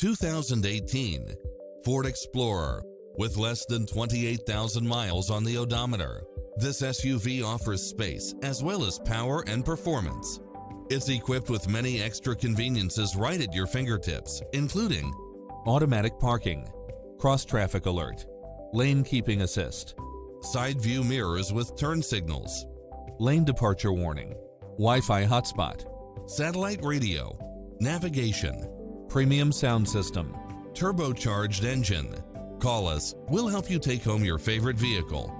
2018 Ford Explorer with less than 28,000 miles on the odometer. This SUV offers space as well as power and performance. It's equipped with many extra conveniences right at your fingertips, including automatic parking, cross-traffic alert, lane keeping assist, side view mirrors with turn signals, lane departure warning, Wi-Fi hotspot, satellite radio, navigation, premium sound system, turbocharged engine. Call us, we'll help you take home your favorite vehicle